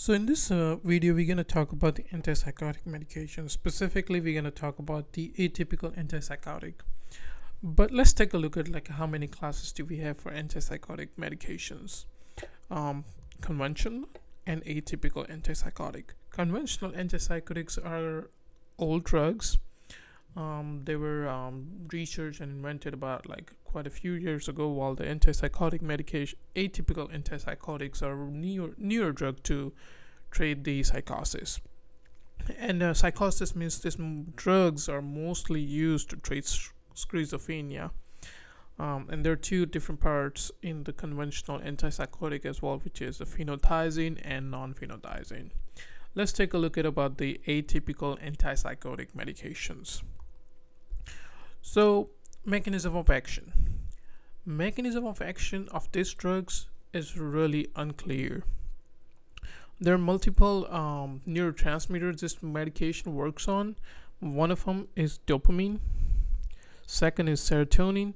So in this uh, video, we're going to talk about the antipsychotic medication. Specifically, we're going to talk about the atypical antipsychotic. But let's take a look at like how many classes do we have for antipsychotic medications. Um, conventional and atypical antipsychotic. Conventional antipsychotics are old drugs. Um, they were um, researched and invented about like quite a few years ago, while the antipsychotic medication, atypical antipsychotics, are newer newer drug to treat the psychosis. And uh, psychosis means these drugs are mostly used to treat schizophrenia. Um, and there are two different parts in the conventional antipsychotic as well, which is the phenothiazine and non-phenothiazine. Let's take a look at about the atypical antipsychotic medications. So mechanism of action. Mechanism of action of these drugs is really unclear. There are multiple um, neurotransmitters this medication works on. One of them is dopamine second is serotonin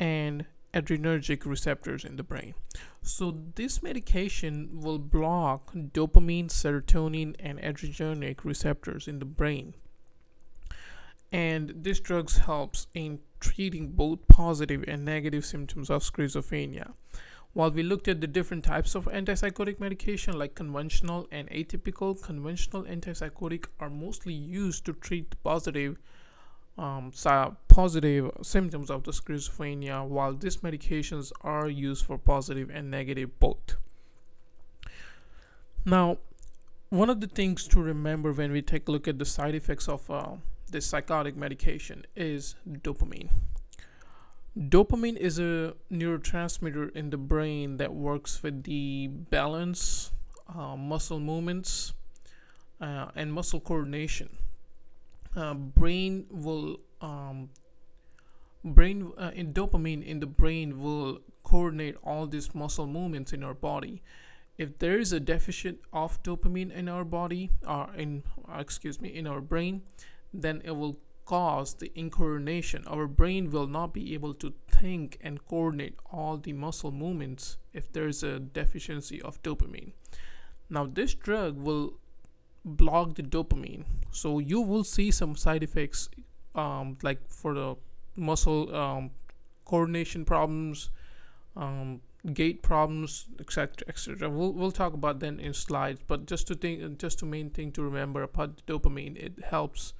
and adrenergic receptors in the brain. So this medication will block dopamine serotonin and adrenergic receptors in the brain and this drugs helps in treating both positive and negative symptoms of schizophrenia. While we looked at the different types of antipsychotic medication like conventional and atypical conventional antipsychotic are mostly used to treat positive um, positive symptoms of the schizophrenia while these medications are used for positive and negative both. Now one of the things to remember when we take a look at the side effects of uh, this psychotic medication is dopamine. Dopamine is a neurotransmitter in the brain that works with the balance, uh, muscle movements, uh, and muscle coordination. Uh, brain will um, brain uh, in dopamine in the brain will coordinate all these muscle movements in our body. If there is a deficit of dopamine in our body, or in uh, excuse me, in our brain, then it will cause the incoordination. Our brain will not be able to think and coordinate all the muscle movements if there is a deficiency of dopamine. Now, this drug will block the dopamine, so you will see some side effects, um, like for the muscle um, coordination problems, um, gait problems, etc., etc. We'll we'll talk about that in slides. But just to think, just the main thing to remember about dopamine, it helps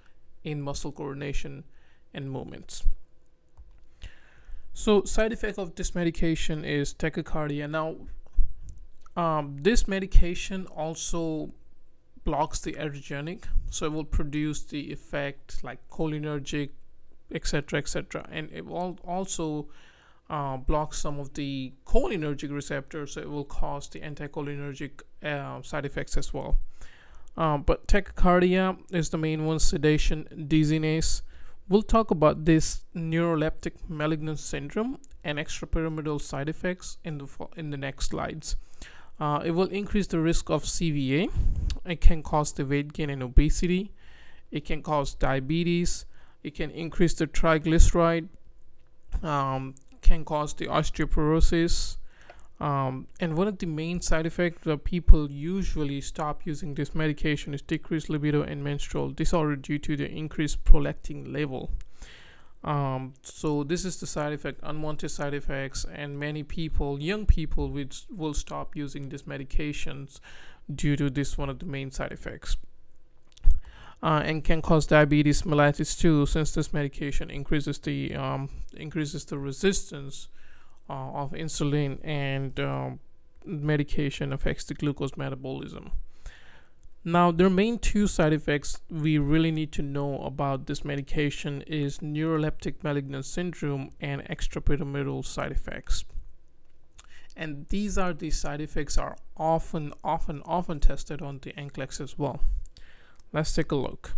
in muscle coordination and movements. So side effect of this medication is tachycardia. Now, um, this medication also blocks the adrenergic, so it will produce the effect like cholinergic, etc., etc., and it will also uh, blocks some of the cholinergic receptors, so it will cause the anticholinergic uh, side effects as well. Um, but tachycardia is the main one, sedation, dizziness. We'll talk about this neuroleptic malignant syndrome and extrapyramidal side effects in the in the next slides. Uh, it will increase the risk of CVA. It can cause the weight gain and obesity. It can cause diabetes. It can increase the triglyceride. Um, can cause the osteoporosis. Um, and one of the main side effects that people usually stop using this medication is decreased libido and menstrual disorder due to the increased prolactin level. Um, so this is the side effect, unwanted side effects, and many people, young people, which will stop using these medications due to this one of the main side effects. Uh, and can cause diabetes mellitus too, since this medication increases the um, increases the resistance uh, of insulin and um, medication affects the glucose metabolism. Now, their main two side effects we really need to know about this medication is neuroleptic malignant syndrome and extrapyramidal side effects. And these are the side effects are often, often, often tested on the NCLEX as well. Let's take a look.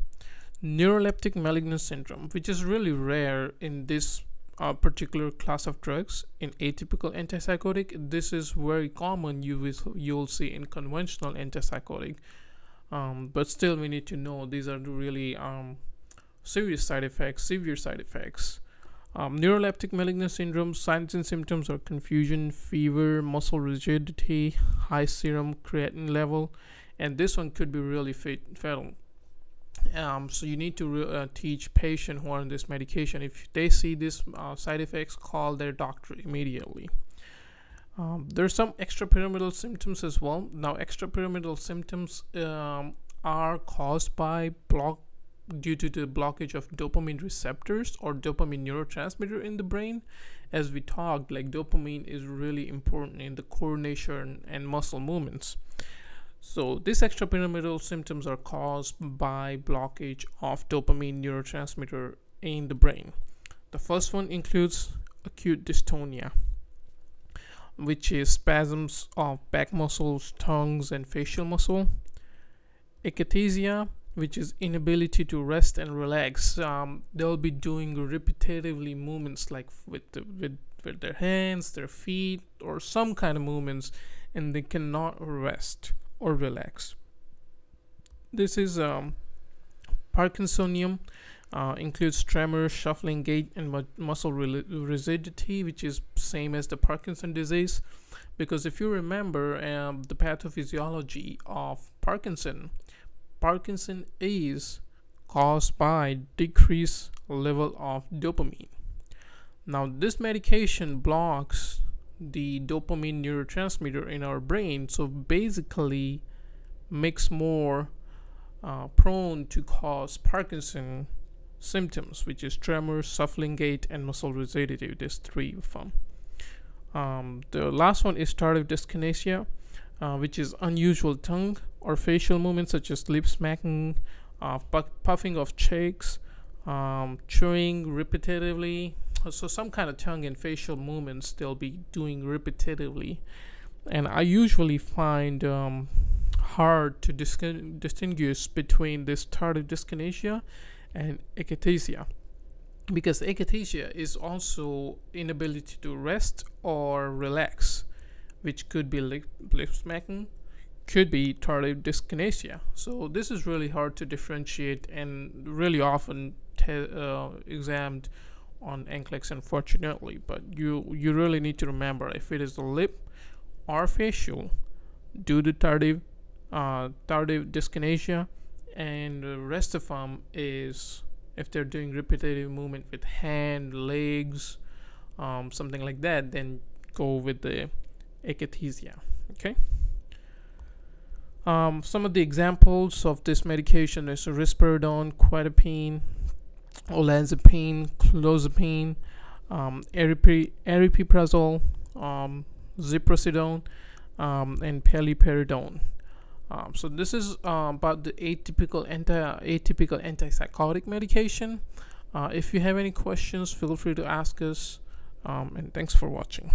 Neuroleptic malignant syndrome, which is really rare in this a particular class of drugs in atypical antipsychotic. This is very common you will you'll see in conventional antipsychotic. Um, but still we need to know these are really um, serious side effects severe side effects. Um, neuroleptic malignant syndrome signs and symptoms are confusion fever muscle rigidity high serum creatinine level and this one could be really fatal um, so you need to uh, teach patient who are on this medication. If they see these uh, side effects call their doctor immediately. Um, there's some extrapyramidal symptoms as well. Now extrapyramidal symptoms um, are caused by block due to the blockage of dopamine receptors or dopamine neurotransmitter in the brain. As we talked like dopamine is really important in the coordination and muscle movements so these extrapyramidal symptoms are caused by blockage of dopamine neurotransmitter in the brain. The first one includes acute dystonia which is spasms of back muscles tongues and facial muscle. Akathisia which is inability to rest and relax. Um, they'll be doing repetitively movements like with the, with with their hands, their feet, or some kind of movements, and they cannot rest or relax. This is um, Parkinsonism. Uh, includes tremor, shuffling gait, and mu- muscle rigidity, which is same as the Parkinson disease. Because if you remember um, the pathophysiology of Parkinson, Parkinson is caused by decreased level of dopamine. Now this medication blocks the dopamine neurotransmitter in our brain so basically makes more uh, prone to cause Parkinson symptoms which is tremor, shuffling gait and muscle rigidity. There's three of them. Um, the last one is tardive dyskinesia uh, which is unusual tongue or facial movements such as lip smacking, uh, puffing of cheeks, um, chewing repetitively. So some kind of tongue and facial movements they'll be doing repetitively, and I usually find um, hard to dis- distinguish between this tardive dyskinesia and akathisia because akathisia is also inability to rest or relax which could be lip, lip smacking, could be tardive dyskinesia. So this is really hard to differentiate and really often te- uh, examined on NCLEX, unfortunately. But you you really need to remember if it is the lip or facial due to tardive uh, tardive dyskinesia, and the rest of them is if they're doing repetitive movement with hand, legs, um, something like that, then go with the akathisia. Okay. Um, some of the examples of this medication is risperidone, quetiapine, olanzapine, clozapine, um, aripiprazole, um, ziprasidone, um, and paliperidone. Um, so this is uh, about the atypical anti atypical antipsychotic medication. Uh, if you have any questions, feel free to ask us. Um, and thanks for watching.